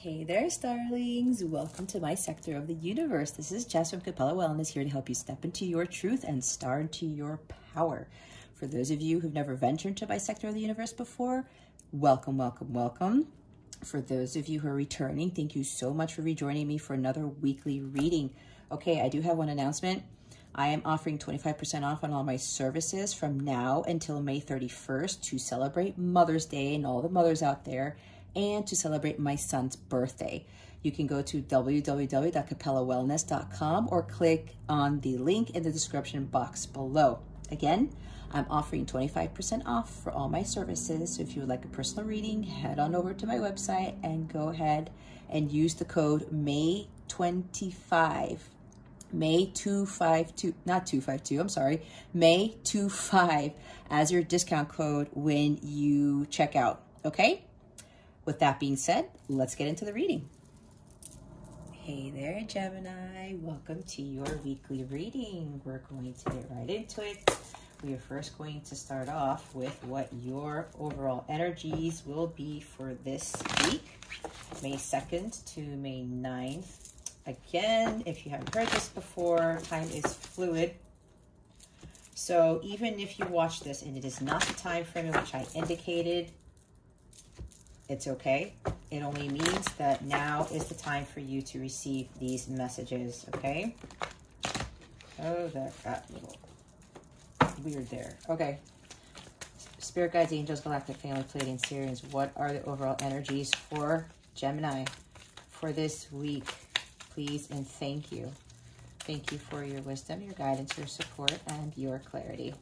Hey there, starlings. Welcome to my sector of the universe. This is Jess from Capella Wellness here to help you step into your truth and star into your power. For those of you who've never ventured into my sector of the universe before, welcome, welcome, welcome. For those of you who are returning, thank you so much for rejoining me for another weekly reading. Okay, I do have one announcement. I am offering 25% off on all my services from now until May 31st to celebrate Mother's Day and all the mothers out there and to celebrate my son's birthday. You can go to www.capellawellness.com or click on the link in the description box below. Again, I'm offering 25% off for all my services. So if you would like a personal reading, head on over to my website and go ahead and use the code MAY25 May 252, not 252, I'm sorry, May 25 as your discount code when you check out, okay? With that being said, let's get into the reading. Hey there, Gemini. Welcome to your weekly reading. We're going to get right into it. We are first going to start off with what your overall energies will be for this week, May 2nd to May 9th. Again, if you haven't heard this before, time is fluid. So even if you watch this and it is not the time frame in which I indicated, it's okay. It only means that now is the time for you to receive these messages, okay? Oh, that got a little weird there. Okay. Spirit guides, angels, galactic family, Pleiadian Sirians. What are the overall energies for Gemini for this week? please, and thank you. Thank you for your wisdom, your guidance, your support, and your clarity.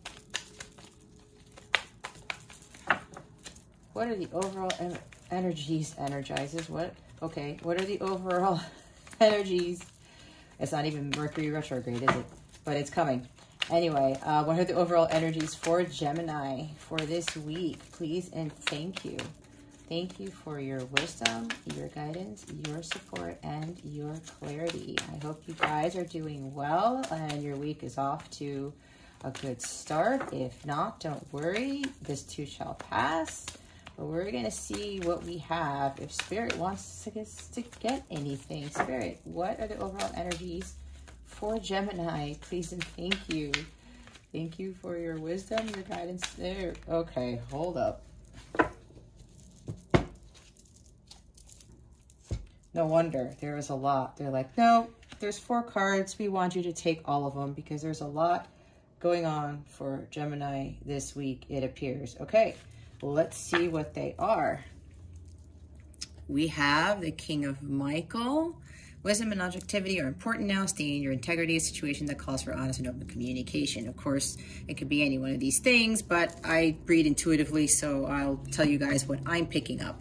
What are the overall energies, energizes? What? Okay, what are the overall energies? It's not even Mercury retrograde, is it? But it's coming. Anyway, uh, what are the overall energies for Gemini for this week? Please and thank you. Thank you for your wisdom, your guidance, your support, and your clarity. I hope you guys are doing well and your week is off to a good start. If not, don't worry. This too shall pass. But we're going to see what we have. If Spirit wants to get, to get anything, Spirit, what are the overall energies for Gemini? Please and thank you. Thank you for your wisdom, your guidance there. Okay, hold up. No wonder there is a lot. They're like, no, there's four cards. We want you to take all of them because there's a lot going on for Gemini this week, it appears. Okay, let's see what they are. We have the King of Michael. Wisdom and objectivity are important now. Staying in your integrity, a situation that calls for honest and open communication. Of course, it could be any one of these things, but I read intuitively, so I'll tell you guys what I'm picking up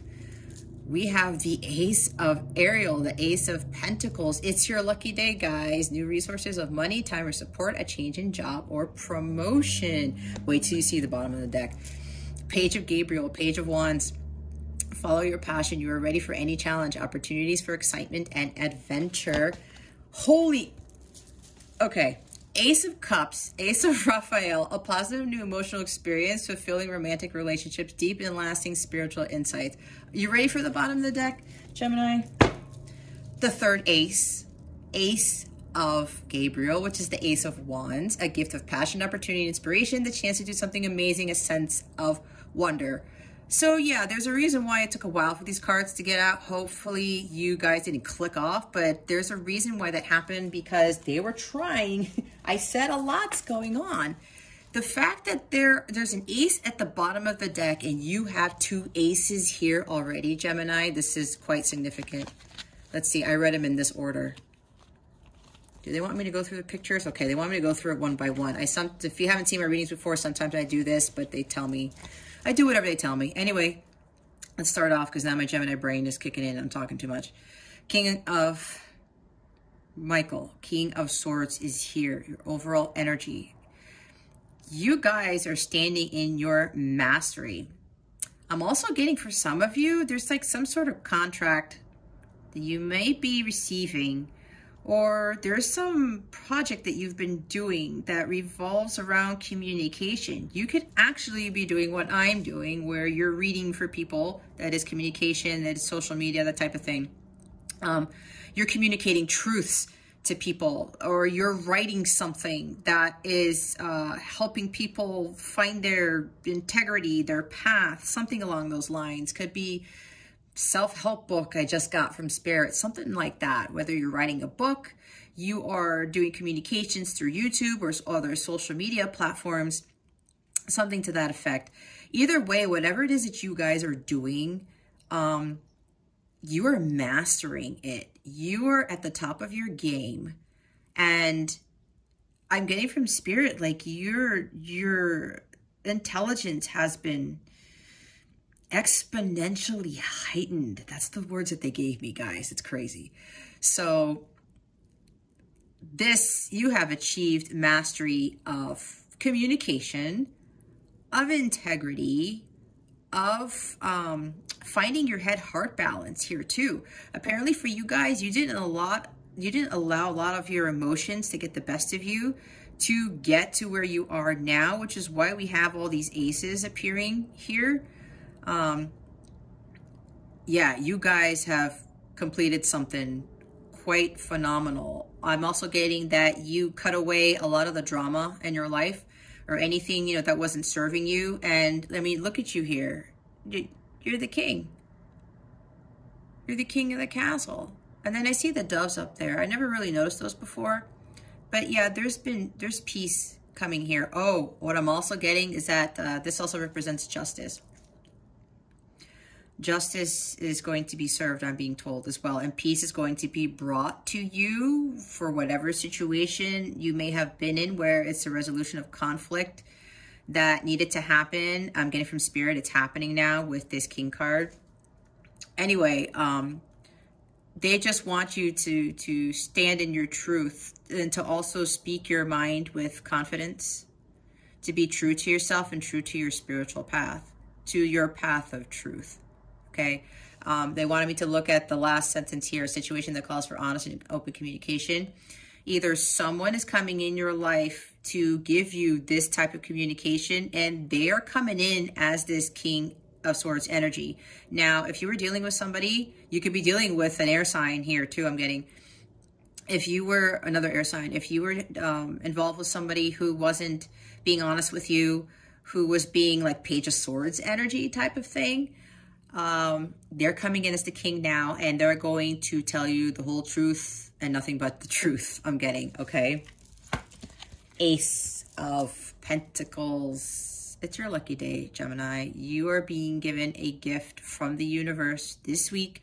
we have the Ace of Ariel, the Ace of Pentacles. It's your lucky day, guys. New resources of money, time, or support, a change in job or promotion. Wait till you see the bottom of the deck. Page of Gabriel, Page of Wands. Follow your passion. You are ready for any challenge, opportunities for excitement and adventure. Holy, okay. Ace of Cups, Ace of Raphael, a positive new emotional experience, fulfilling romantic relationships, deep and lasting spiritual insights. You ready for the bottom of the deck, Gemini? The third ace, Ace of Gabriel, which is the Ace of Wands, a gift of passion, opportunity, inspiration, the chance to do something amazing, a sense of wonder. So yeah, there's a reason why it took a while for these cards to get out. Hopefully you guys didn't click off, but there's a reason why that happened because they were trying. I said a lot's going on. The fact that there there's an ace at the bottom of the deck and you have two aces here already, Gemini, this is quite significant. Let's see, I read them in this order. Do they want me to go through the pictures? Okay, they want me to go through it one by one. I some If you haven't seen my readings before, sometimes I do this, but they tell me I do whatever they tell me. Anyway, let's start off because now my Gemini brain is kicking in. I'm talking too much. King of Michael, King of Swords is here. Your overall energy. You guys are standing in your mastery. I'm also getting for some of you, there's like some sort of contract that you may be receiving or there's some project that you've been doing that revolves around communication. You could actually be doing what I'm doing, where you're reading for people, that is communication, that is social media, that type of thing. Um, you're communicating truths to people or you're writing something that is uh, helping people find their integrity, their path, something along those lines. Could be self-help book I just got from Spirit, something like that. Whether you're writing a book, you are doing communications through YouTube or other social media platforms, something to that effect. Either way, whatever it is that you guys are doing, um, you are mastering it. You are at the top of your game. And I'm getting from spirit, like your, your intelligence has been exponentially heightened. That's the words that they gave me, guys. It's crazy. So this, you have achieved mastery of communication, of integrity, of um, finding your head heart balance here too. Apparently for you guys, you didn't a lot, you didn't allow a lot of your emotions to get the best of you to get to where you are now, which is why we have all these aces appearing here. Um, yeah, you guys have completed something quite phenomenal. I'm also getting that you cut away a lot of the drama in your life or anything, you know, that wasn't serving you. And I mean, look at you here. You're the king. You're the king of the castle. And then I see the doves up there. I never really noticed those before. But yeah, there's been, there's peace coming here. Oh, what I'm also getting is that uh, this also represents justice. Justice is going to be served, I'm being told as well. And peace is going to be brought to you for whatever situation you may have been in where it's a resolution of conflict that needed to happen. I'm getting from spirit. It's happening now with this king card. Anyway, um, they just want you to, to stand in your truth and to also speak your mind with confidence, to be true to yourself and true to your spiritual path, to your path of truth okay? Um, they wanted me to look at the last sentence here, a situation that calls for honest and open communication. Either someone is coming in your life to give you this type of communication and they're coming in as this king of swords energy. Now, if you were dealing with somebody, you could be dealing with an air sign here too, I'm getting. If you were another air sign, if you were um, involved with somebody who wasn't being honest with you, who was being like page of swords energy type of thing, um, they're coming in as the king now, and they're going to tell you the whole truth and nothing but the truth I'm getting, okay? Ace of Pentacles. It's your lucky day, Gemini. You are being given a gift from the universe this week.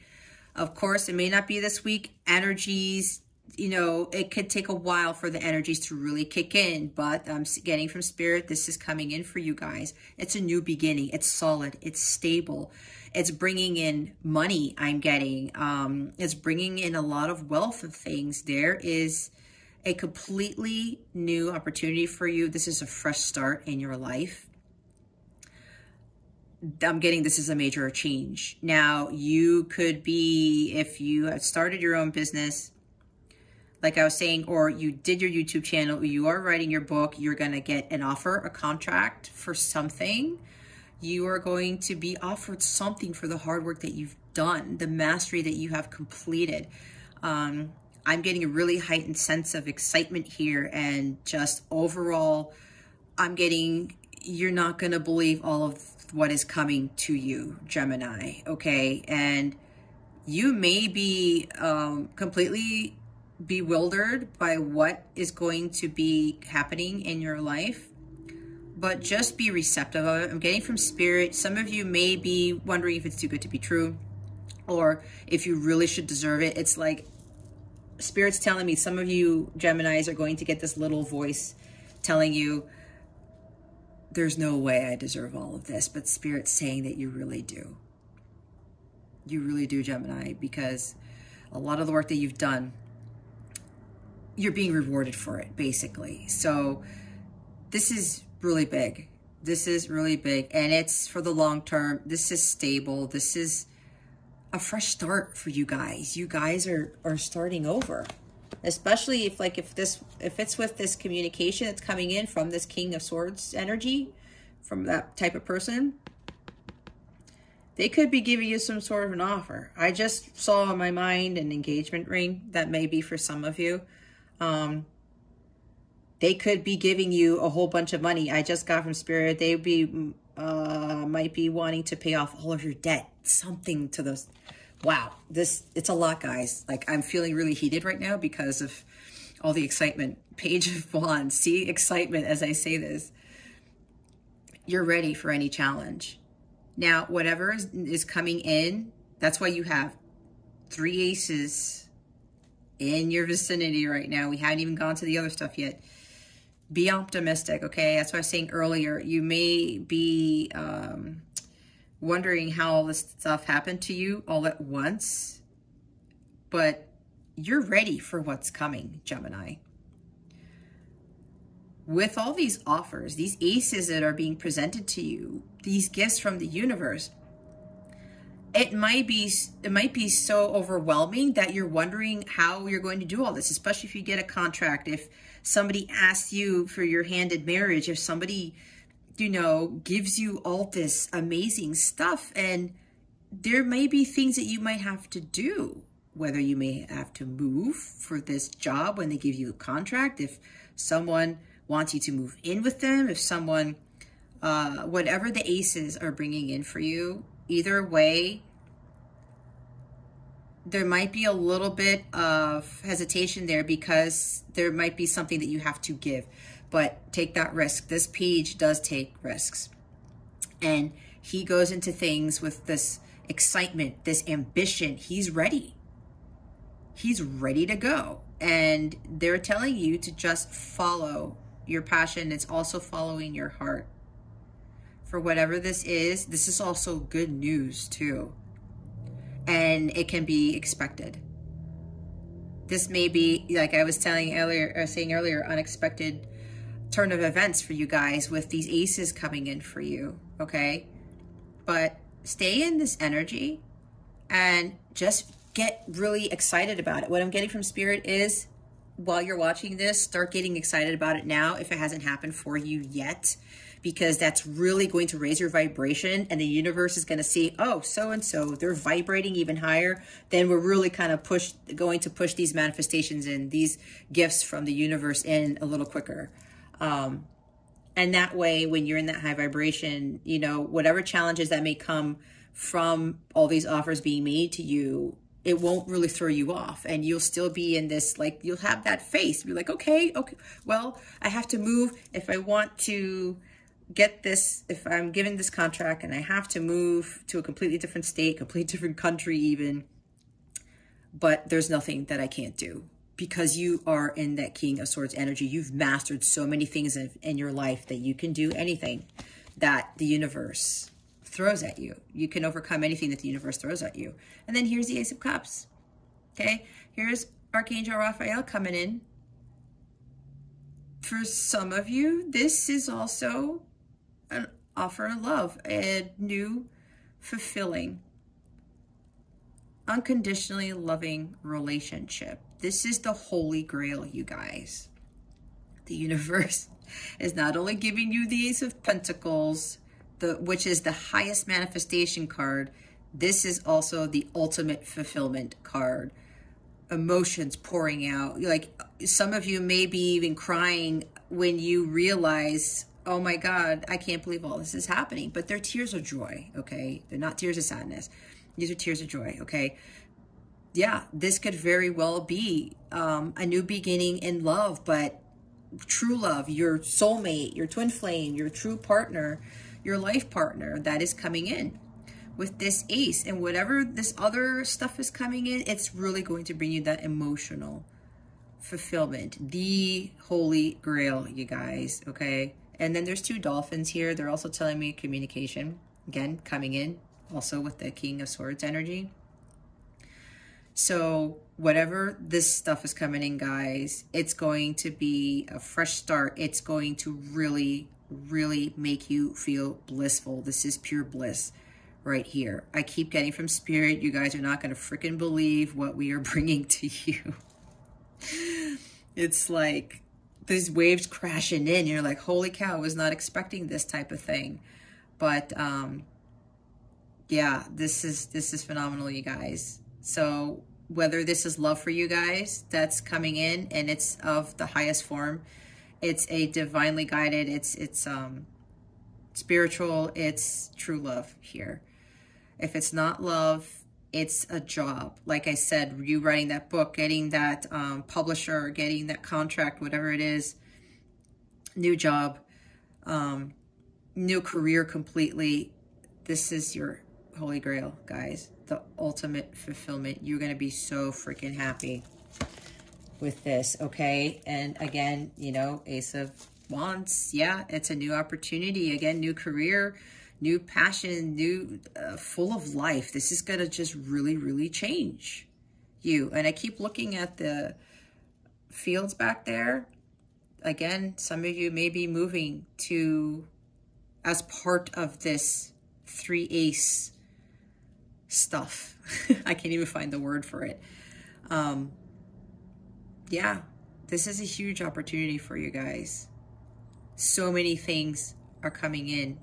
Of course, it may not be this week. Energies, you know, it could take a while for the energies to really kick in, but I'm getting from spirit, this is coming in for you guys. It's a new beginning. It's solid. It's stable. It's bringing in money I'm getting. Um, it's bringing in a lot of wealth of things. There is a completely new opportunity for you. This is a fresh start in your life. I'm getting this is a major change. Now, you could be, if you have started your own business, like I was saying, or you did your YouTube channel, you are writing your book, you're going to get an offer, a contract for something you are going to be offered something for the hard work that you've done, the mastery that you have completed. Um, I'm getting a really heightened sense of excitement here and just overall, I'm getting, you're not going to believe all of what is coming to you, Gemini, okay? And you may be um, completely bewildered by what is going to be happening in your life but just be receptive of it. I'm getting from spirit. Some of you may be wondering if it's too good to be true or if you really should deserve it. It's like spirit's telling me some of you Geminis are going to get this little voice telling you there's no way I deserve all of this, but spirit's saying that you really do. You really do, Gemini, because a lot of the work that you've done, you're being rewarded for it, basically. So this is really big. This is really big and it's for the long term. This is stable. This is a fresh start for you guys. You guys are, are starting over. Especially if like if this if it's with this communication that's coming in from this King of Swords energy, from that type of person. they could be giving you some sort of an offer. I just saw in my mind an engagement ring that may be for some of you. Um, they could be giving you a whole bunch of money. I just got from Spirit. They be uh, might be wanting to pay off all of your debt. Something to those. Wow, this it's a lot, guys. Like I'm feeling really heated right now because of all the excitement. Page of Wands. See excitement as I say this. You're ready for any challenge now, whatever is, is coming in, that's why you have three aces in your vicinity right now. We haven't even gone to the other stuff yet. Be optimistic, okay? That's what I was saying earlier. You may be um, wondering how all this stuff happened to you all at once, but you're ready for what's coming, Gemini with all these offers, these aces that are being presented to you, these gifts from the universe, it might be it might be so overwhelming that you're wondering how you're going to do all this, especially if you get a contract, if somebody asks you for your hand in marriage, if somebody you know gives you all this amazing stuff and there may be things that you might have to do. Whether you may have to move for this job when they give you a contract if someone wants you to move in with them, if someone, uh, whatever the aces are bringing in for you, either way, there might be a little bit of hesitation there because there might be something that you have to give. But take that risk. This page does take risks. And he goes into things with this excitement, this ambition. He's ready. He's ready to go. And they're telling you to just follow your passion, it's also following your heart. For whatever this is, this is also good news too. And it can be expected. This may be, like I was telling earlier, or saying earlier, unexpected turn of events for you guys with these aces coming in for you, okay? But stay in this energy and just get really excited about it. What I'm getting from spirit is while you're watching this, start getting excited about it now if it hasn't happened for you yet, because that's really going to raise your vibration and the universe is going to see, oh, so-and-so, they're vibrating even higher. Then we're really kind of push, going to push these manifestations and these gifts from the universe in a little quicker. Um, and that way, when you're in that high vibration, you know, whatever challenges that may come from all these offers being made to you, it won't really throw you off and you'll still be in this like you'll have that face be like okay okay well i have to move if i want to get this if i'm given this contract and i have to move to a completely different state completely different country even but there's nothing that i can't do because you are in that king of swords energy you've mastered so many things in, in your life that you can do anything that the universe throws at you. You can overcome anything that the universe throws at you. And then here's the Ace of Cups. Okay, here's Archangel Raphael coming in. For some of you, this is also an offer of love, a new, fulfilling, unconditionally loving relationship. This is the holy grail, you guys. The universe is not only giving you the Ace of Pentacles, the which is the highest manifestation card, this is also the ultimate fulfillment card. Emotions pouring out. Like some of you may be even crying when you realize, oh my God, I can't believe all this is happening. But they're tears of joy, okay? They're not tears of sadness. These are tears of joy, okay? Yeah, this could very well be um, a new beginning in love, but true love, your soulmate, your twin flame, your true partner, your life partner that is coming in with this ace and whatever this other stuff is coming in it's really going to bring you that emotional fulfillment the holy grail you guys okay and then there's two dolphins here they're also telling me communication again coming in also with the king of swords energy so whatever this stuff is coming in guys it's going to be a fresh start it's going to really really make you feel blissful. This is pure bliss right here. I keep getting from spirit, you guys are not going to freaking believe what we are bringing to you. it's like these waves crashing in. You're like, holy cow, I was not expecting this type of thing. But um, yeah, this is this is phenomenal, you guys. So whether this is love for you guys that's coming in and it's of the highest form, it's a divinely guided, it's it's um spiritual, it's true love here. If it's not love, it's a job. Like I said, you writing that book, getting that um, publisher, getting that contract, whatever it is, new job, um, new career completely. This is your holy grail, guys. The ultimate fulfillment. You're going to be so freaking happy with this, okay? And again, you know, Ace of Wands, yeah, it's a new opportunity. Again, new career, new passion, new, uh, full of life. This is going to just really, really change you. And I keep looking at the fields back there. Again, some of you may be moving to, as part of this three ace stuff. I can't even find the word for it. Um, yeah, this is a huge opportunity for you guys. So many things are coming in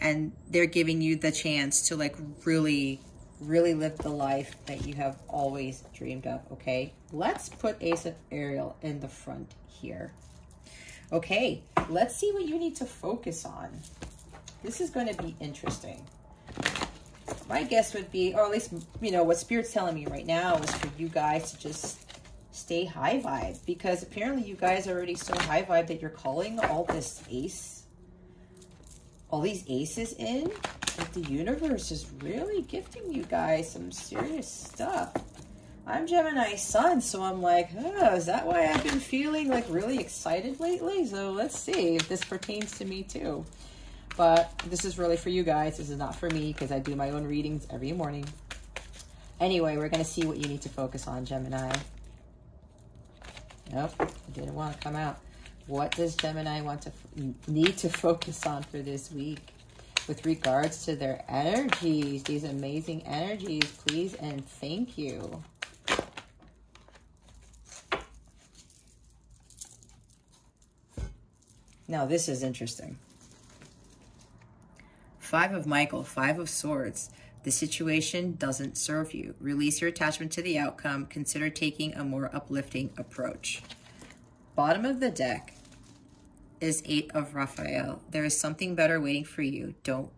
and they're giving you the chance to like really, really live the life that you have always dreamed of, okay? Let's put Ace of Ariel in the front here. Okay, let's see what you need to focus on. This is going to be interesting. My guess would be, or at least, you know, what Spirit's telling me right now is for you guys to just stay high vibe because apparently you guys are already so high vibe that you're calling all this ace all these aces in, like the universe is really gifting you guys some serious stuff. I'm Gemini Sun, so I'm like, oh, is that why I've been feeling like really excited lately? So let's see if this pertains to me too. But this is really for you guys. This is not for me because I do my own readings every morning. Anyway, we're going to see what you need to focus on, Gemini. Nope, I didn't want to come out. What does Gemini want to need to focus on for this week with regards to their energies, these amazing energies, please and thank you. Now, this is interesting. Five of Michael, Five of Swords. The situation doesn't serve you. Release your attachment to the outcome. Consider taking a more uplifting approach. Bottom of the deck, is eight of Raphael. There is something better waiting for you. Don't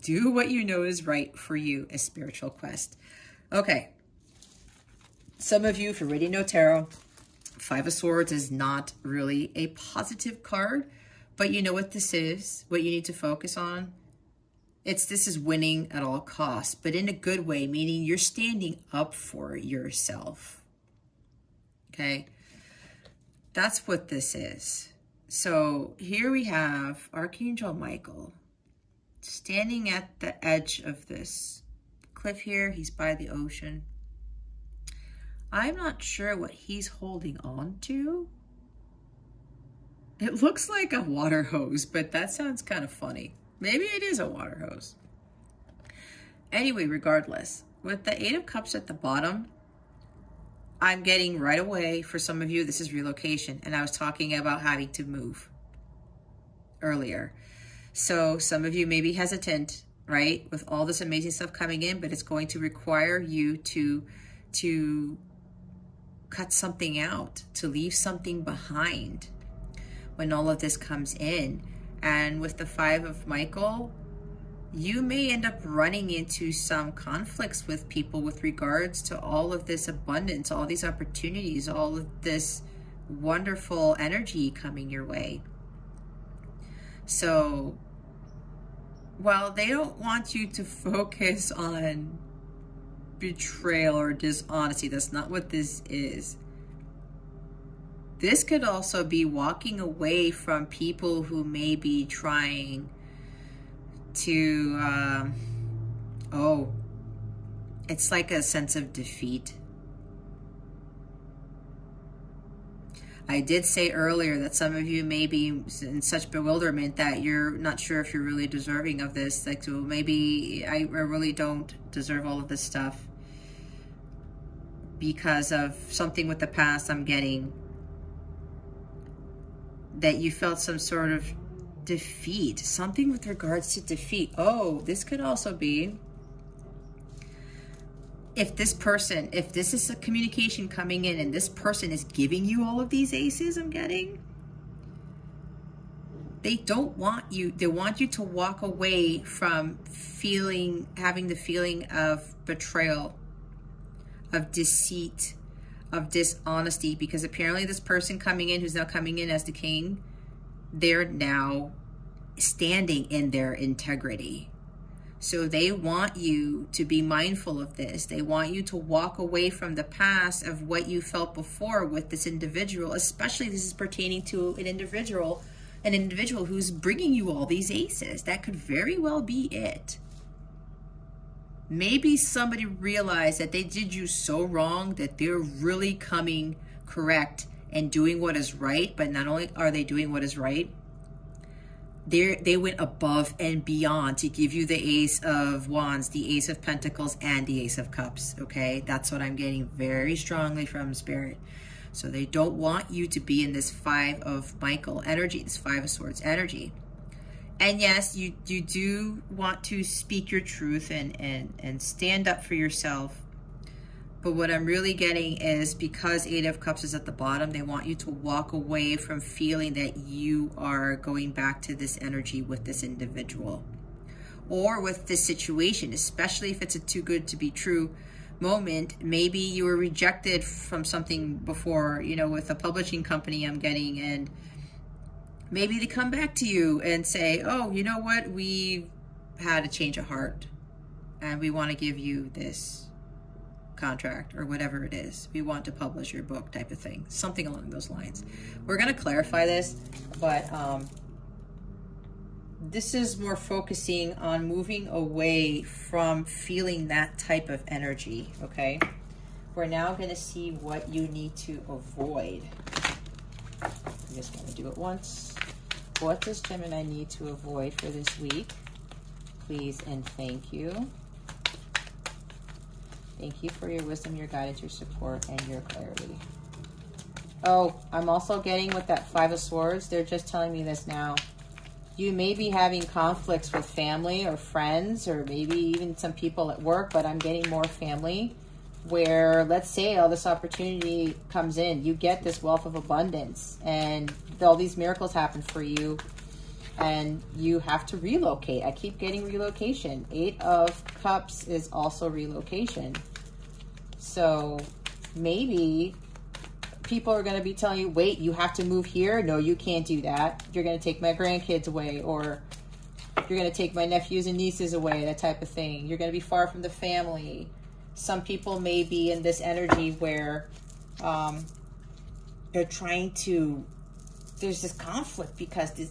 do what you know is right for you, a spiritual quest. Okay. Some of you, if you already know tarot, Five of Swords is not really a positive card, but you know what this is, what you need to focus on. It's this is winning at all costs, but in a good way, meaning you're standing up for yourself. Okay? That's what this is. So here we have Archangel Michael standing at the edge of this cliff here. He's by the ocean. I'm not sure what he's holding on to. It looks like a water hose, but that sounds kind of funny. Maybe it is a water hose. Anyway, regardless, with the Eight of Cups at the bottom, I'm getting right away, for some of you, this is relocation. And I was talking about having to move earlier. So some of you may be hesitant, right? With all this amazing stuff coming in, but it's going to require you to, to cut something out, to leave something behind when all of this comes in. And with the five of Michael, you may end up running into some conflicts with people with regards to all of this abundance, all these opportunities, all of this wonderful energy coming your way. So while they don't want you to focus on betrayal or dishonesty, that's not what this is. This could also be walking away from people who may be trying to, um, oh, it's like a sense of defeat. I did say earlier that some of you may be in such bewilderment that you're not sure if you're really deserving of this. Like, so maybe I really don't deserve all of this stuff because of something with the past I'm getting that you felt some sort of defeat, something with regards to defeat. Oh, this could also be if this person, if this is a communication coming in and this person is giving you all of these aces I'm getting, they don't want you, they want you to walk away from feeling, having the feeling of betrayal, of deceit, of dishonesty, because apparently this person coming in, who's now coming in as the king, they're now standing in their integrity so they want you to be mindful of this. They want you to walk away from the past of what you felt before with this individual, especially this is pertaining to an individual, an individual who's bringing you all these aces. That could very well be it. Maybe somebody realized that they did you so wrong that they're really coming correct and doing what is right, but not only are they doing what is right, they they went above and beyond to give you the ace of wands the ace of pentacles and the ace of cups okay? That's what i'm getting very strongly from spirit. So they don't want you to be in this five of michael energy this five of swords energy. And yes you you do want to speak your truth and and and stand up for yourself but what I'm really getting is because Eight of Cups is at the bottom, they want you to walk away from feeling that you are going back to this energy with this individual or with this situation, especially if it's a too good to be true moment. Maybe you were rejected from something before, you know, with a publishing company I'm getting, and maybe they come back to you and say, oh, you know what, we had a change of heart and we want to give you this contract or whatever it is. We want to publish your book type of thing. Something along those lines. We're going to clarify this, but um, this is more focusing on moving away from feeling that type of energy, okay? We're now going to see what you need to avoid. I'm just going to do it once. What does Gemini need to avoid for this week? Please and thank you. Thank you for your wisdom, your guidance, your support, and your clarity. Oh, I'm also getting with that Five of Swords. They're just telling me this now. You may be having conflicts with family or friends or maybe even some people at work, but I'm getting more family where, let's say, all this opportunity comes in. You get this wealth of abundance and all these miracles happen for you and you have to relocate. I keep getting relocation. Eight of Cups is also relocation. So maybe people are going to be telling you, wait, you have to move here. No, you can't do that. You're going to take my grandkids away or you're going to take my nephews and nieces away, that type of thing. You're going to be far from the family. Some people may be in this energy where um, they're trying to, there's this conflict because this,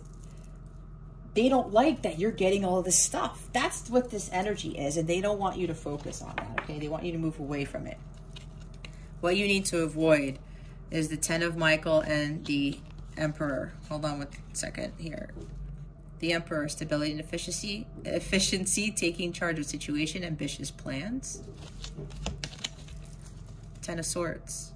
they don't like that you're getting all this stuff. That's what this energy is, and they don't want you to focus on that, okay? They want you to move away from it. What you need to avoid is the Ten of Michael and the Emperor. Hold on one second here. The Emperor, stability and efficiency, efficiency, taking charge of situation, ambitious plans. Ten of Swords.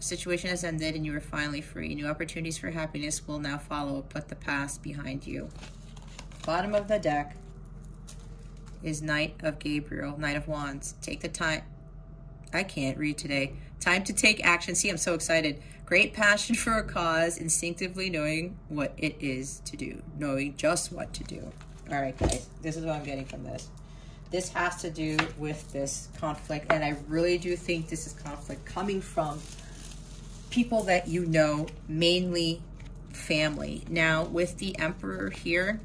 Situation has ended and you are finally free. New opportunities for happiness will now follow. Put the past behind you. Bottom of the deck is Knight of Gabriel, Knight of Wands. Take the time. I can't read today. Time to take action. See, I'm so excited. Great passion for a cause, instinctively knowing what it is to do, knowing just what to do. All right, guys, this is what I'm getting from this. This has to do with this conflict, and I really do think this is conflict coming from people that you know, mainly family. Now, with the Emperor here,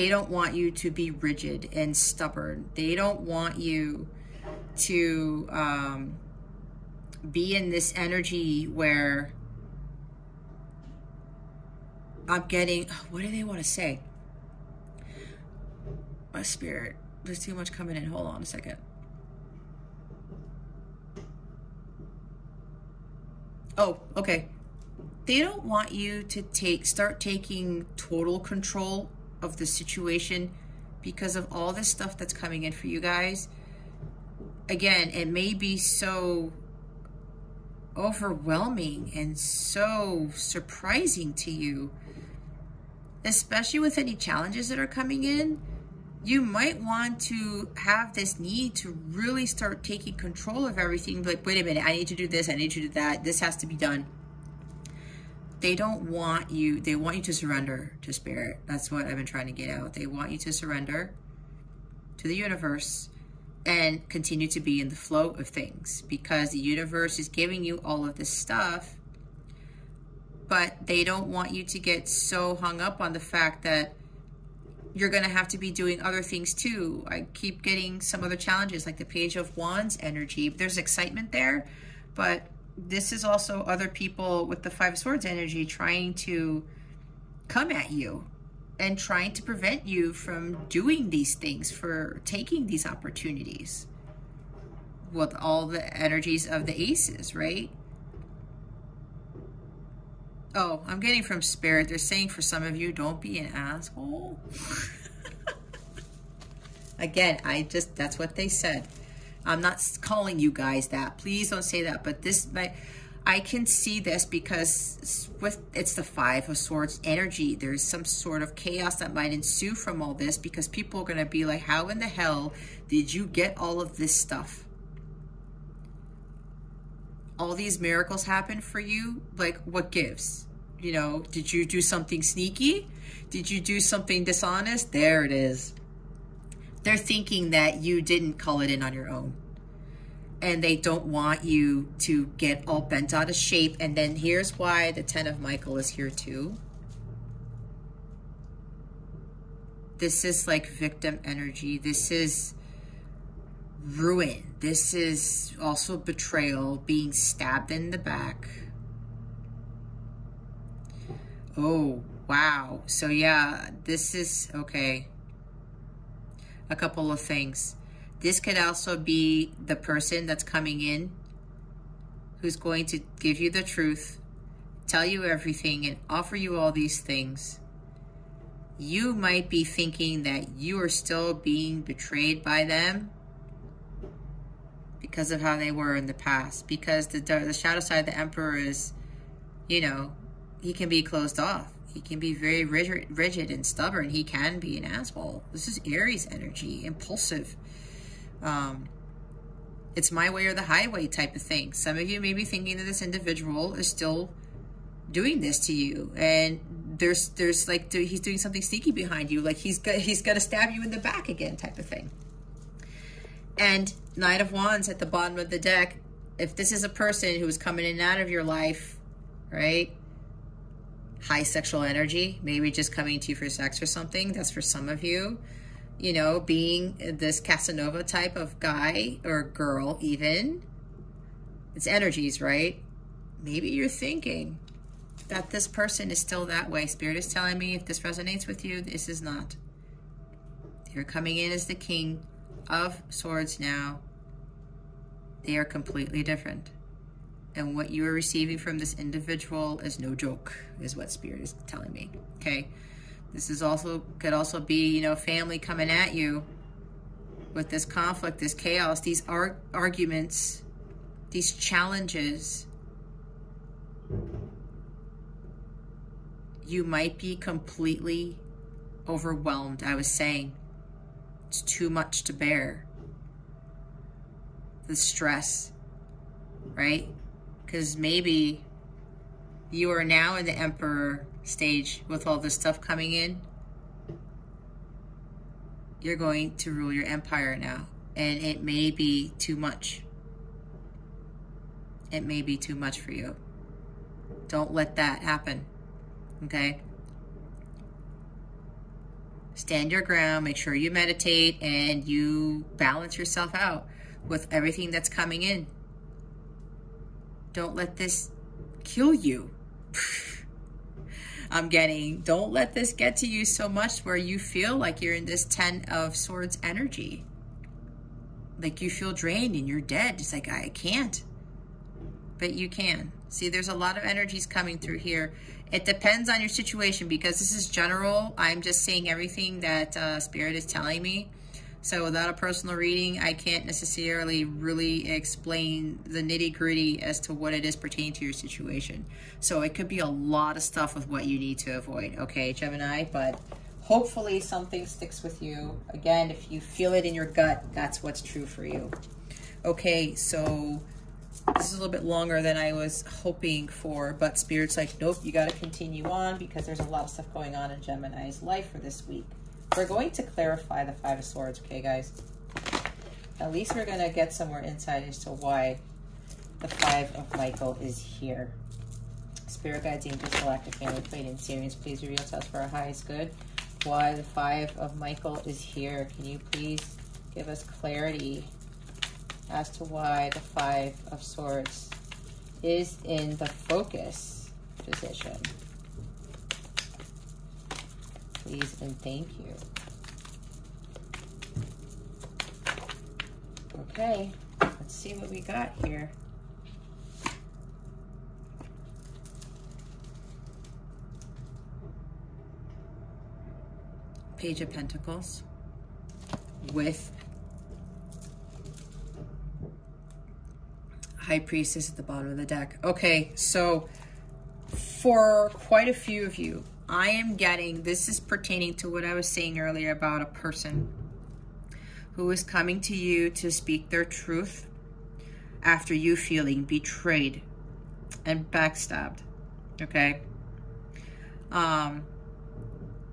they don't want you to be rigid and stubborn. They don't want you to um, be in this energy where I'm getting, what do they want to say? My spirit, there's too much coming in. Hold on a second. Oh, okay. They don't want you to take, start taking total control of the situation because of all this stuff that's coming in for you guys. Again, it may be so overwhelming and so surprising to you, especially with any challenges that are coming in. you might want to have this need to really start taking control of everything. Like, wait a minute, I need to do this, I need to do that, this has to be done. They don't want you, they want you to surrender to spirit. That's what I've been trying to get out. They want you to surrender to the universe and continue to be in the flow of things because the universe is giving you all of this stuff but they don't want you to get so hung up on the fact that you're going to have to be doing other things too. I keep getting some other challenges like the Page of Wands energy. There's excitement there, but this is also other people with the Five Swords energy trying to come at you and trying to prevent you from doing these things, for taking these opportunities with all the energies of the aces, right? Oh, I'm getting from spirit. They're saying for some of you, don't be an asshole. Again, I just, that's what they said. I'm not calling you guys that. Please don't say that. But this, my, I can see this because with it's the Five of Swords energy. There's some sort of chaos that might ensue from all this because people are going to be like, how in the hell did you get all of this stuff? all these miracles happen for you, like what gives? You know, did you do something sneaky? Did you do something dishonest? There it is. They're thinking that you didn't call it in on your own. And they don't want you to get all bent out of shape. And then here's why the Ten of Michael is here too. This is like victim energy. This is ruin. This is also betrayal, being stabbed in the back. Oh, wow. So yeah, this is, okay. A couple of things. This could also be the person that's coming in who's going to give you the truth, tell you everything, and offer you all these things. You might be thinking that you are still being betrayed by them because of how they were in the past. Because the the shadow side of the emperor is, you know, he can be closed off. He can be very rigid, rigid and stubborn. He can be an asshole. This is Aries energy, impulsive. Um, it's my way or the highway type of thing. Some of you may be thinking that this individual is still doing this to you, and there's there's like he's doing something sneaky behind you, like he's got he's gonna stab you in the back again, type of thing. And Knight of Wands at the bottom of the deck. If this is a person who is coming in and out of your life, right? High sexual energy, maybe just coming to you for sex or something. That's for some of you. You know, being this Casanova type of guy or girl, even. It's energies, right? Maybe you're thinking that this person is still that way. Spirit is telling me if this resonates with you, this is not. You're coming in as the king of swords now, they are completely different. And what you are receiving from this individual is no joke, is what spirit is telling me. Okay. This is also could also be, you know, family coming at you with this conflict, this chaos, these ar arguments, these challenges. You might be completely overwhelmed. I was saying it's too much to bear. The stress, right? Because maybe you are now in the emperor stage with all this stuff coming in. You're going to rule your empire now. And it may be too much. It may be too much for you. Don't let that happen. Okay? stand your ground, make sure you meditate and you balance yourself out with everything that's coming in. Don't let this kill you. I'm getting, don't let this get to you so much where you feel like you're in this 10 of swords energy. Like you feel drained and you're dead. It's like, I can't. But you can. See, there's a lot of energies coming through here. It depends on your situation because this is general. I'm just saying everything that uh, Spirit is telling me. So without a personal reading, I can't necessarily really explain the nitty gritty as to what it is pertaining to your situation. So it could be a lot of stuff with what you need to avoid. Okay, Gemini, but Hopefully something sticks with you. Again, if you feel it in your gut, that's what's true for you. Okay, so this is a little bit longer than I was hoping for, but Spirit's like, nope, you got to continue on because there's a lot of stuff going on in Gemini's life for this week. We're going to clarify the Five of Swords, okay, guys? At least we're going to get some more insight as to why the Five of Michael is here. Spirit Guides, Angels, Galactic Family, Pleiadian Sirians, please reveal to us for our highest good why the Five of Michael is here. Can you please give us clarity as to why the Five of Swords is in the focus position? Please and thank you. Okay, let's see what we got here. Page of Pentacles with High Priestess at the bottom of the deck. Okay, so for quite a few of you, I am getting, this is pertaining to what I was saying earlier about a person who is coming to you to speak their truth after you feeling betrayed and backstabbed. Okay? Um,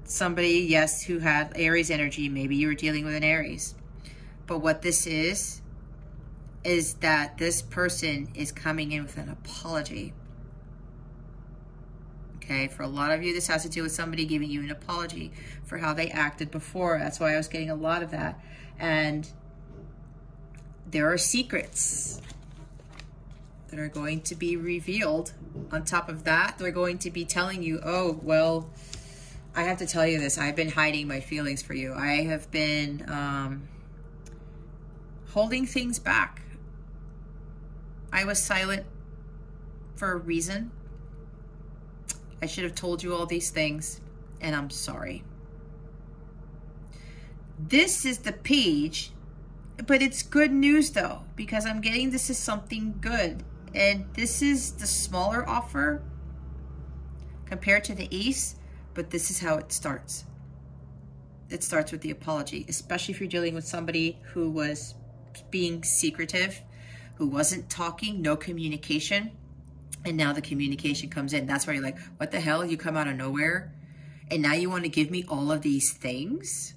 somebody, yes, who had Aries energy. Maybe you were dealing with an Aries. But what this is, is that this person is coming in with an apology. Okay, for a lot of you, this has to do with somebody giving you an apology for how they acted before. That's why I was getting a lot of that. And there are secrets that are going to be revealed. On top of that, they're going to be telling you, oh, well, I have to tell you this. I've been hiding my feelings for you. I have been um, holding things back. I was silent for a reason. I should have told you all these things, and I'm sorry. This is the page, but it's good news though, because I'm getting this is something good. And this is the smaller offer compared to the ace but this is how it starts. It starts with the apology, especially if you're dealing with somebody who was being secretive, who wasn't talking, no communication, and now the communication comes in. That's where you're like, what the hell? You come out of nowhere, and now you want to give me all of these things?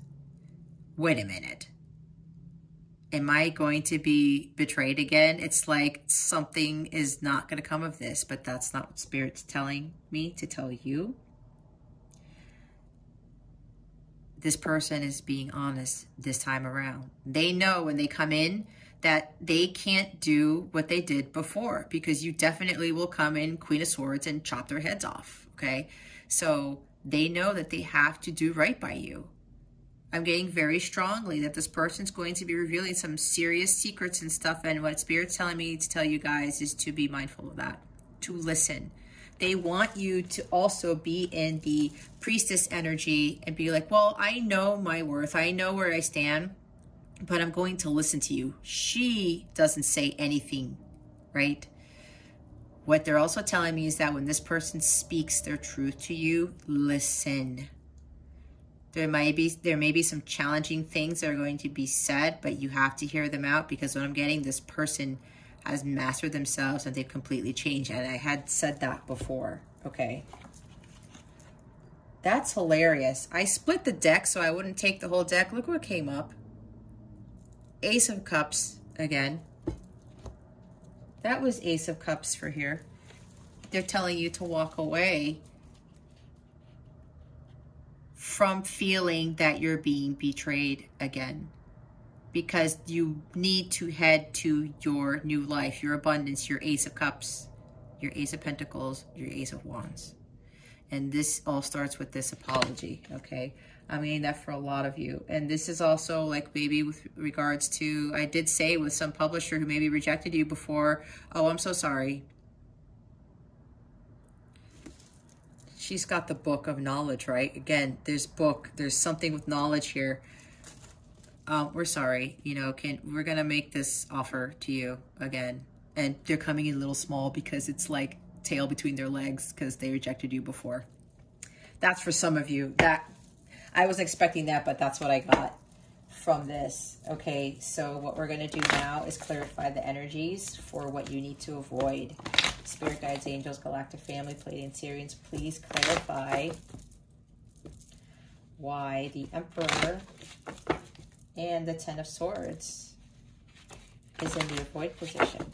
Wait a minute. Am I going to be betrayed again? It's like something is not going to come of this, but that's not what Spirit's telling me to tell you. this person is being honest this time around. They know when they come in that they can't do what they did before because you definitely will come in Queen of Swords and chop their heads off, okay? So they know that they have to do right by you. I'm getting very strongly that this person's going to be revealing some serious secrets and stuff. And what Spirit's telling me to tell you guys is to be mindful of that, to listen, they want you to also be in the priestess energy and be like, well, I know my worth. I know where I stand, but I'm going to listen to you. She doesn't say anything, right? What they're also telling me is that when this person speaks their truth to you, listen. There might be there may be some challenging things that are going to be said, but you have to hear them out because what I'm getting, this person has mastered themselves and they've completely changed. And I had said that before. Okay. That's hilarious. I split the deck so I wouldn't take the whole deck. Look what came up. Ace of Cups again. That was Ace of Cups for here. They're telling you to walk away from feeling that you're being betrayed again because you need to head to your new life, your abundance, your Ace of Cups, your Ace of Pentacles, your Ace of Wands. And this all starts with this apology, okay? I'm getting that for a lot of you. And this is also like maybe with regards to, I did say with some publisher who maybe rejected you before, oh, I'm so sorry. She's got the book of knowledge, right? Again, there's book, there's something with knowledge here um, we're sorry, you know, can we're gonna make this offer to you again. And they're coming in a little small because it's like tail between their legs because they rejected you before. That's for some of you. That I was expecting that, but that's what I got from this. Okay, so what we're going to do now is clarify the energies for what you need to avoid. Spirit guides, angels, galactic family, Pleiadian Sirians, please clarify why the Emperor and the Ten of Swords is in the avoid position.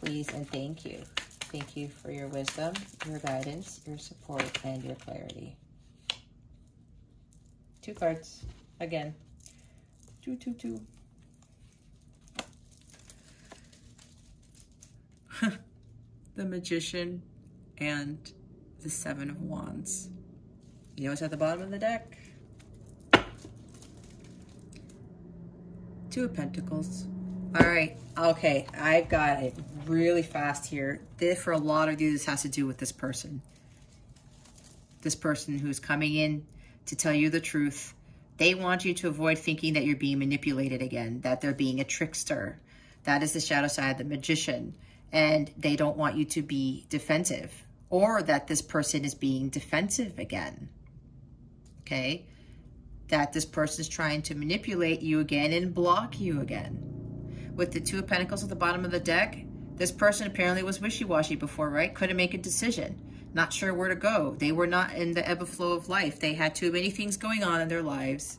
Please and thank you. Thank you for your wisdom, your guidance, your support, and your clarity. Two cards. Again. Two, two, two. the Magician and the Seven of Wands. You know what's at the bottom of the deck? Two of Pentacles. All right. Okay. I've got it really fast here. This, for a lot of you, this has to do with this person. This person who's coming in to tell you the truth. They want you to avoid thinking that you're being manipulated again, that they're being a trickster. That is the shadow side, the magician. And they don't want you to be defensive or that this person is being defensive again. Okay? That this person is trying to manipulate you again and block you again. With the Two of Pentacles at the bottom of the deck, this person apparently was wishy-washy before, right? Couldn't make a decision not sure where to go. They were not in the ebb and flow of life. They had too many things going on in their lives.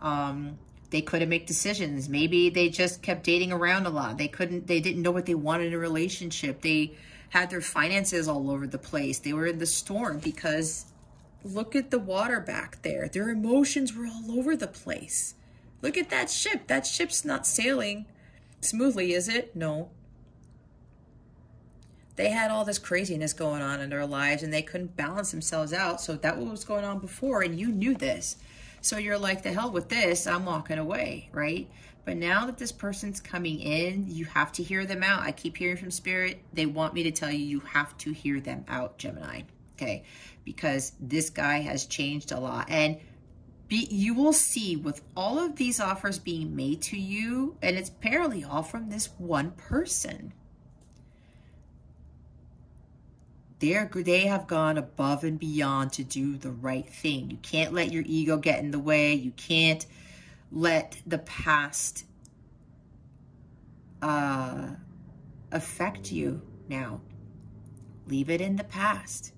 Um, they couldn't make decisions. Maybe they just kept dating around a lot. They couldn't, they didn't know what they wanted in a relationship. They had their finances all over the place. They were in the storm because look at the water back there. Their emotions were all over the place. Look at that ship. That ship's not sailing smoothly, is it? No they had all this craziness going on in their lives and they couldn't balance themselves out. So that was going on before and you knew this. So you're like, the hell with this, I'm walking away, right? But now that this person's coming in, you have to hear them out. I keep hearing from spirit. They want me to tell you, you have to hear them out, Gemini. Okay. Because this guy has changed a lot. And be, you will see with all of these offers being made to you, and it's apparently all from this one person they're they have gone above and beyond to do the right thing. You can't let your ego get in the way. You can't let the past uh, affect you now. Leave it in the past.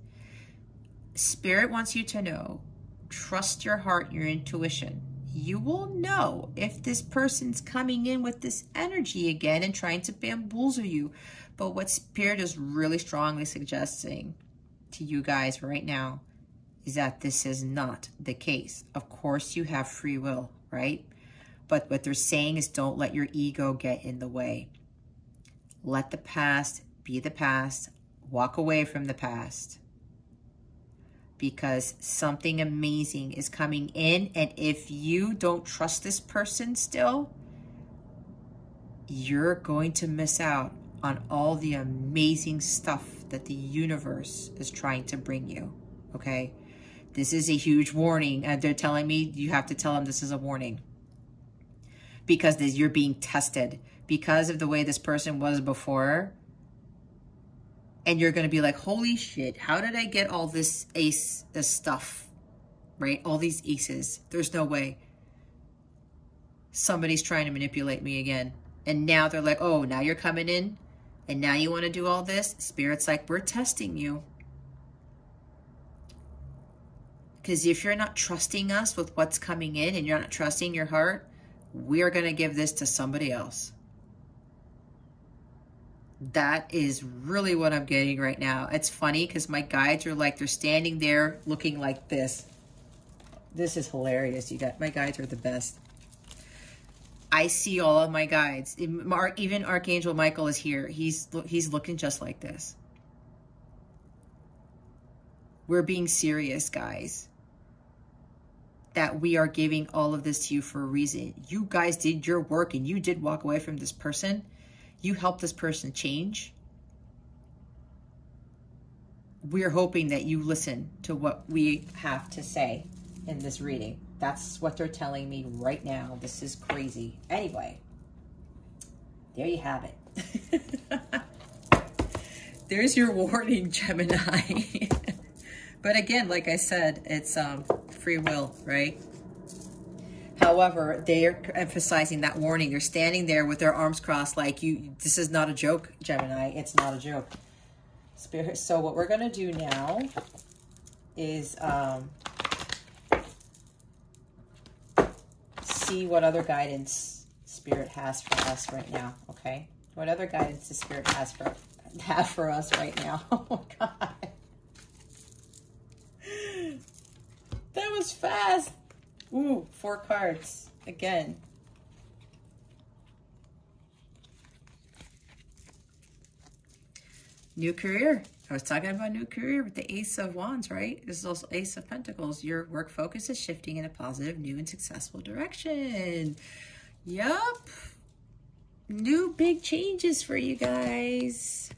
Spirit wants you to know, trust your heart, your intuition. You will know if this person's coming in with this energy again and trying to bamboozle you. But what Spirit is really strongly suggesting to you guys right now is that this is not the case. Of course, you have free will, right? But what they're saying is don't let your ego get in the way. Let the past be the past. Walk away from the past. Because something amazing is coming in. And if you don't trust this person still, you're going to miss out on all the amazing stuff that the universe is trying to bring you. Okay. This is a huge warning. And they're telling me you have to tell them this is a warning. Because you're being tested. Because of the way this person was before. And you're going to be like, holy shit, how did I get all this ace this stuff? Right? All these aces. There's no way. Somebody's trying to manipulate me again. And now they're like, oh, now you're coming in and now you want to do all this? Spirit's like, we're testing you. Because if you're not trusting us with what's coming in and you're not trusting your heart, we're going to give this to somebody else. That is really what I'm getting right now. It's funny because my guides are like, they're standing there looking like this. This is hilarious. You got My guides are the best. I see all of my guides. Even Archangel Michael is here. He's he's looking just like this. We're being serious, guys. That we are giving all of this to you for a reason. You guys did your work and you did walk away from this person. You help this person change. We're hoping that you listen to what we have to say in this reading. That's what they're telling me right now. This is crazy. Anyway, there you have it. There's your warning, Gemini. but again, like I said, it's um, free will, right? However, they are emphasizing that warning. They're standing there with their arms crossed like you this is not a joke, Gemini. It's not a joke. Spirit. So what we're going to do now is um see what other guidance spirit has for us right now, okay? What other guidance the spirit has for have for us right now. Oh my god. That was fast. Ooh, four cards again. New career. I was talking about new career with the Ace of Wands, right? This is also Ace of Pentacles. Your work focus is shifting in a positive, new, and successful direction. Yup. New big changes for you guys.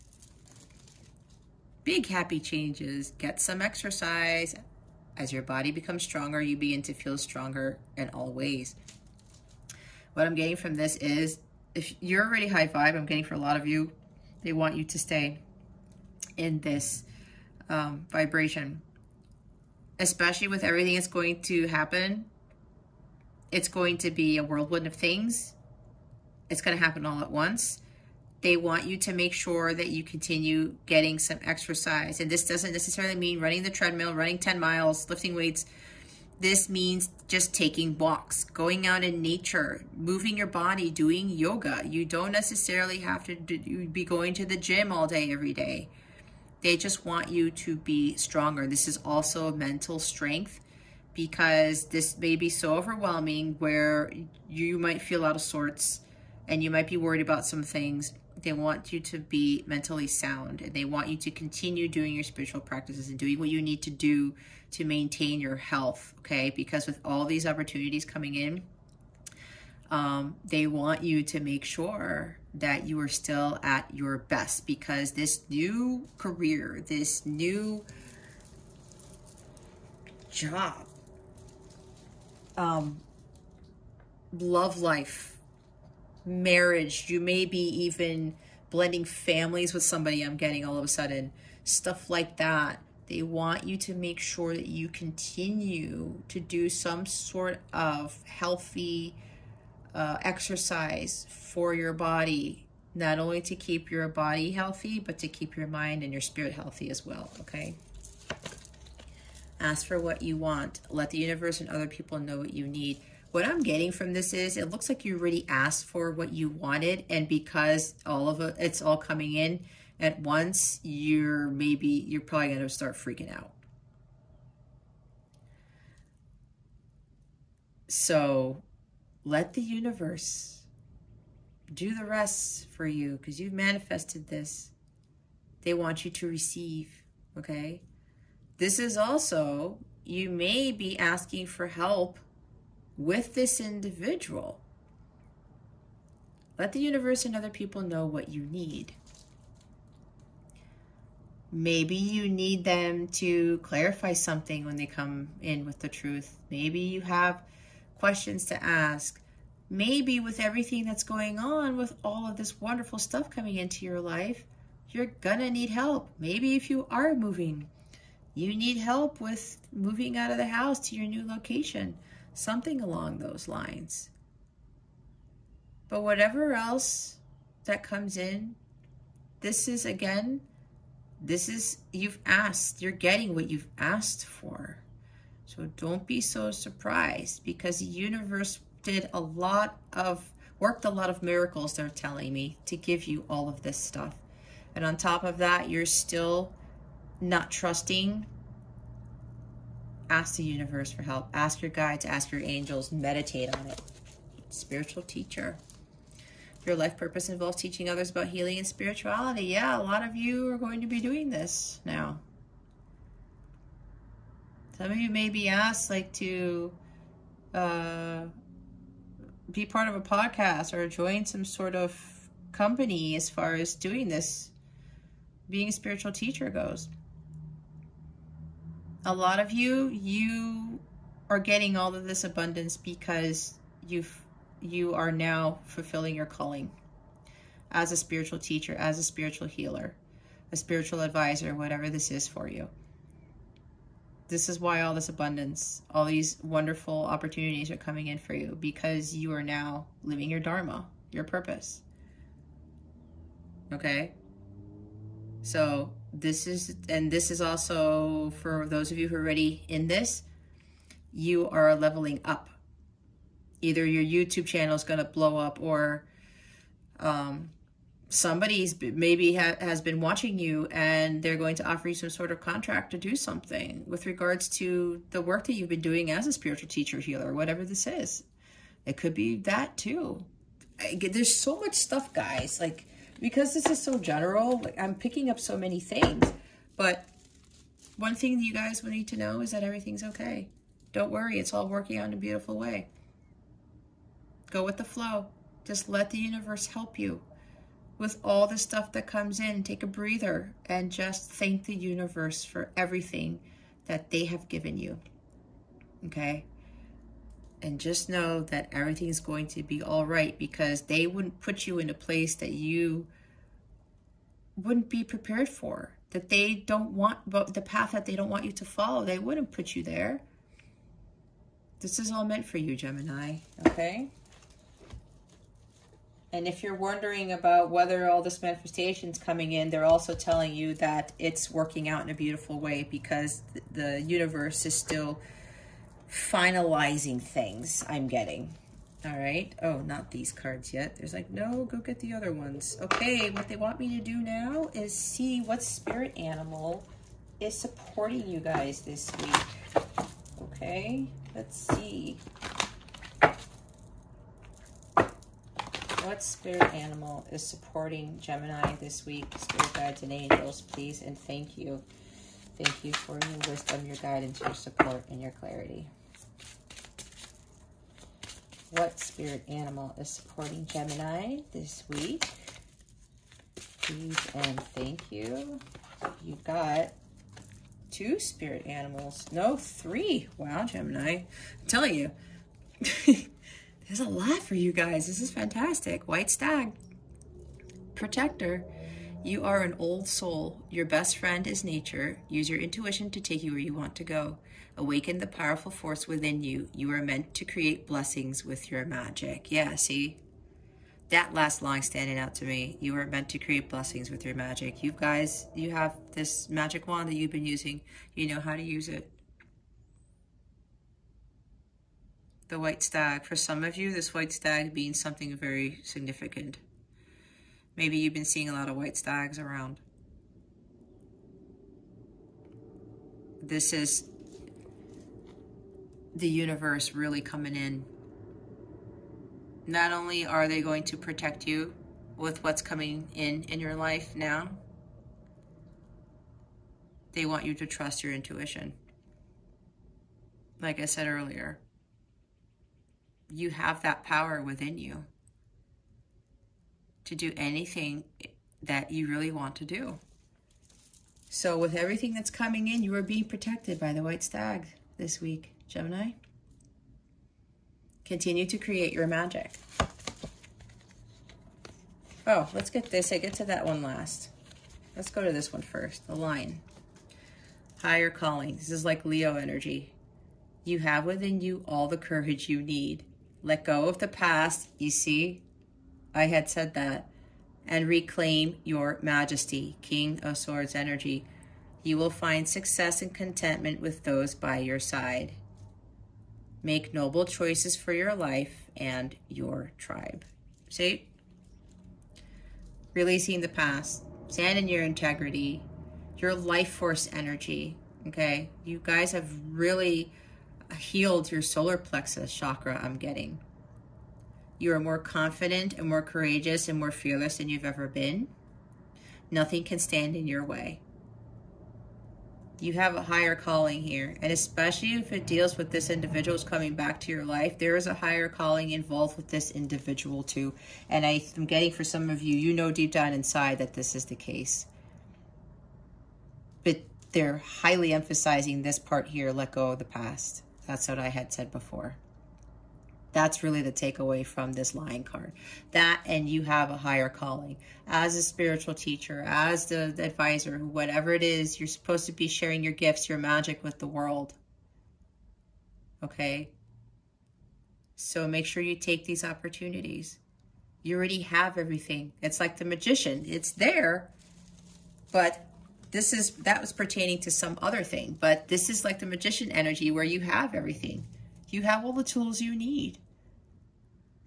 Big happy changes. Get some exercise. As your body becomes stronger, you begin to feel stronger in all ways. What I'm getting from this is, if you're already high vibe, I'm getting for a lot of you, they want you to stay in this um, vibration. Especially with everything that's going to happen. It's going to be a whirlwind of things. It's going to happen all at once they want you to make sure that you continue getting some exercise. And this doesn't necessarily mean running the treadmill, running 10 miles, lifting weights. This means just taking walks, going out in nature, moving your body, doing yoga. You don't necessarily have to do, be going to the gym all day, every day. They just want you to be stronger. This is also mental strength because this may be so overwhelming where you might feel out of sorts and you might be worried about some things they want you to be mentally sound and they want you to continue doing your spiritual practices and doing what you need to do to maintain your health, okay? Because with all these opportunities coming in, um, they want you to make sure that you are still at your best because this new career, this new job, um, love life, marriage, you may be even blending families with somebody I'm getting all of a sudden, stuff like that. They want you to make sure that you continue to do some sort of healthy uh, exercise for your body, not only to keep your body healthy, but to keep your mind and your spirit healthy as well, okay? Ask for what you want. Let the universe and other people know what you need what I'm getting from this is it looks like you already asked for what you wanted and because all of it, it's all coming in at once, you're maybe, you're probably going to start freaking out. So let the universe do the rest for you because you've manifested this. They want you to receive, okay? This is also, you may be asking for help with this individual. Let the universe and other people know what you need. Maybe you need them to clarify something when they come in with the truth. Maybe you have questions to ask. Maybe with everything that's going on, with all of this wonderful stuff coming into your life, you're gonna need help. Maybe if you are moving, you need help with moving out of the house to your new location something along those lines. But whatever else that comes in, this is again, this is, you've asked, you're getting what you've asked for. So don't be so surprised because the universe did a lot of, worked a lot of miracles, they're telling me, to give you all of this stuff. And on top of that, you're still not trusting Ask the universe for help. Ask your guides, ask your angels, meditate on it. Spiritual teacher. Your life purpose involves teaching others about healing and spirituality. Yeah, a lot of you are going to be doing this now. Some of you may be asked like to uh, be part of a podcast or join some sort of company as far as doing this, being a spiritual teacher goes a lot of you, you are getting all of this abundance because you've you are now fulfilling your calling as a spiritual teacher, as a spiritual healer, a spiritual advisor, whatever this is for you. This is why all this abundance, all these wonderful opportunities are coming in for you because you are now living your dharma, your purpose. Okay? So, this is, and this is also for those of you who are already in this, you are leveling up. Either your YouTube channel is going to blow up or um, somebody's maybe ha has been watching you and they're going to offer you some sort of contract to do something with regards to the work that you've been doing as a spiritual teacher healer whatever this is it could be that too I, there's so much stuff guys like because this is so general like i'm picking up so many things but one thing that you guys will need to know is that everything's okay don't worry it's all working out in a beautiful way go with the flow just let the universe help you with all the stuff that comes in. Take a breather and just thank the universe for everything that they have given you. Okay? And just know that everything is going to be all right because they wouldn't put you in a place that you wouldn't be prepared for. That they don't want, the path that they don't want you to follow, they wouldn't put you there. This is all meant for you, Gemini. Okay? And if you're wondering about whether all this manifestation is coming in, they're also telling you that it's working out in a beautiful way because the universe is still finalizing things I'm getting. All right. Oh, not these cards yet. There's like, no, go get the other ones. Okay, what they want me to do now is see what spirit animal is supporting you guys this week. Okay, let's see. What spirit animal is supporting Gemini this week? Spirit guides and angels, please, and thank you. Thank you for your wisdom, your guidance, your support, and your clarity. What spirit animal is supporting Gemini this week? Please and thank you. You got two spirit animals. No, three. Wow, Gemini. I'm telling you. There's a lot for you guys. This is fantastic. White Stag. Protector. You are an old soul. Your best friend is nature. Use your intuition to take you where you want to go. Awaken the powerful force within you. You are meant to create blessings with your magic. Yeah, see? That last line standing out to me. You are meant to create blessings with your magic. You guys, you have this magic wand that you've been using. You know how to use it. the white stag. For some of you, this white stag means something very significant. Maybe you've been seeing a lot of white stags around. This is the universe really coming in. Not only are they going to protect you with what's coming in in your life now, they want you to trust your intuition. Like I said earlier, you have that power within you to do anything that you really want to do. So with everything that's coming in, you are being protected by the white stag this week, Gemini. Continue to create your magic. Oh, let's get this. I get to that one last. Let's go to this one first. The lion. Higher calling. This is like Leo energy. You have within you all the courage you need let go of the past. You see, I had said that. And reclaim your majesty, King of Swords energy. You will find success and contentment with those by your side. Make noble choices for your life and your tribe. See? Releasing the past. Stand in your integrity, your life force energy. Okay? You guys have really healed your solar plexus chakra, I'm getting. You are more confident and more courageous and more fearless than you've ever been. Nothing can stand in your way. You have a higher calling here, and especially if it deals with this individual's coming back to your life, there is a higher calling involved with this individual too. And I, I'm getting for some of you, you know deep down inside that this is the case. But they're highly emphasizing this part here, let go of the past. That's what I had said before. That's really the takeaway from this lion card. That and you have a higher calling. As a spiritual teacher, as the, advisor, whatever it is, you're supposed to be sharing your gifts, your magic with the world. Okay? So make sure you take these opportunities. You already have everything. It's like the magician. It's there, but this is that was pertaining to some other thing. But this is like the magician energy where you have everything. You have all the tools you need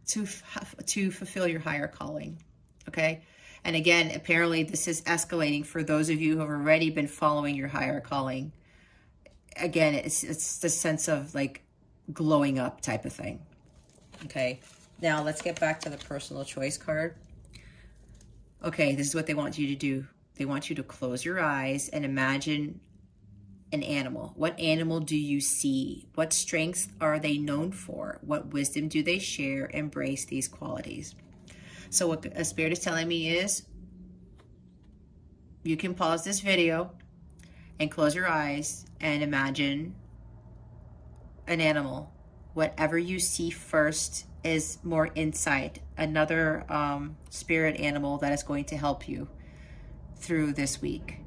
to, to fulfill your higher calling. Okay. And again, apparently this is escalating for those of you who have already been following your higher calling. Again, it's, it's the sense of like glowing up type of thing. Okay. Now let's get back to the personal choice card. Okay. This is what they want you to do. They want you to close your eyes and imagine an animal? What animal do you see? What strengths are they known for? What wisdom do they share? Embrace these qualities. So what a spirit is telling me is you can pause this video and close your eyes and imagine an animal. Whatever you see first is more insight, another um, spirit animal that is going to help you through this week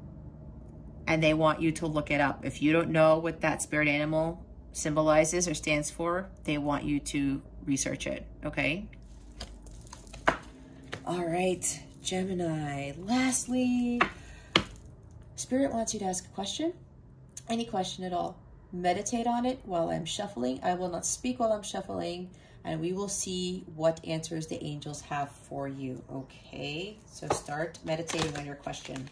and they want you to look it up. If you don't know what that spirit animal symbolizes or stands for, they want you to research it, okay? All right, Gemini. Lastly, Spirit wants you to ask a question, any question at all. Meditate on it while I'm shuffling. I will not speak while I'm shuffling, and we will see what answers the angels have for you, okay? So start meditating on your question.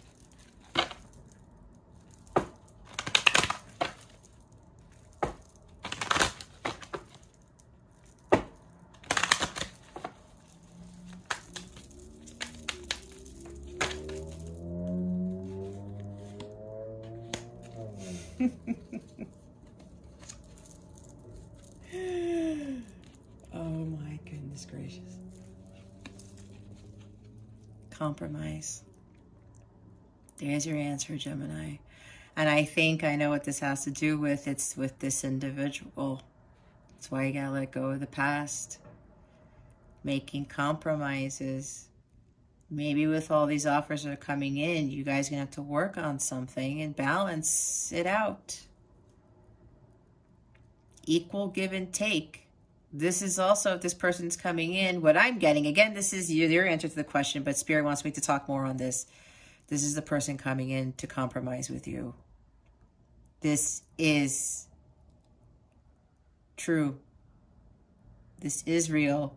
Compromise. There's your answer, Gemini. And I think I know what this has to do with. It's with this individual. That's why you gotta let go of the past. Making compromises maybe with all these offers that are coming in, you guys to have to work on something and balance it out. Equal give and take. This is also, if this person's coming in, what I'm getting, again, this is your answer to the question, but Spirit wants me to talk more on this. This is the person coming in to compromise with you. This is true. This is real.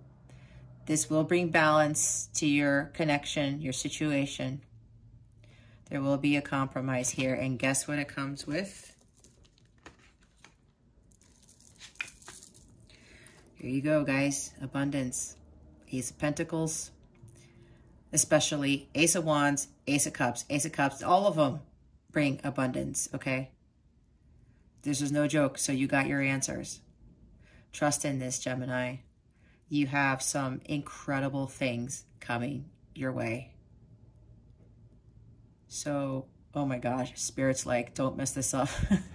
This will bring balance to your connection, your situation. There will be a compromise here. And guess what it comes with? Here you go, guys. Abundance. Ace of Pentacles. Especially Ace of Wands, Ace of Cups, Ace of Cups. All of them bring abundance, okay? This is no joke, so you got your answers. Trust in this, Gemini you have some incredible things coming your way. So, oh my gosh, Spirit's like, don't mess this up.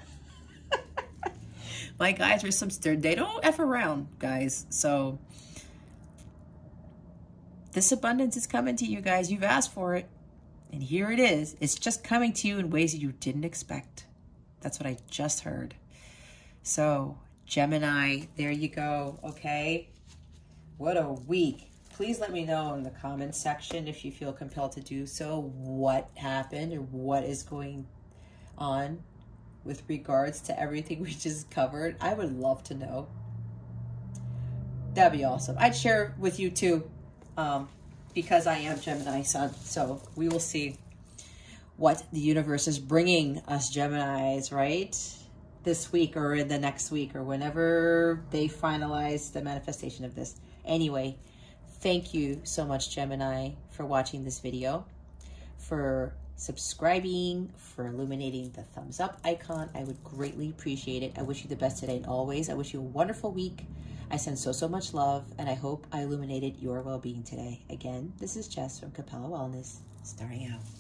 my guys are some, they don't F around, guys. So, this abundance is coming to you guys. You've asked for it. And here it is. It's just coming to you in ways that you didn't expect. That's what I just heard. So, Gemini, there you go, okay? What a week. Please let me know in the comments section if you feel compelled to do so, what happened or what is going on with regards to everything we just covered. I would love to know. That'd be awesome. I'd share with you too, um, because I am Gemini Sun. So we will see what the universe is bringing us Geminis, right? This week or in the next week or whenever they finalize the manifestation of this. Anyway, thank you so much, Gemini, for watching this video, for subscribing, for illuminating the thumbs up icon. I would greatly appreciate it. I wish you the best today and always. I wish you a wonderful week. I send so, so much love, and I hope I illuminated your well-being today. Again, this is Jess from Capella Wellness, starting out.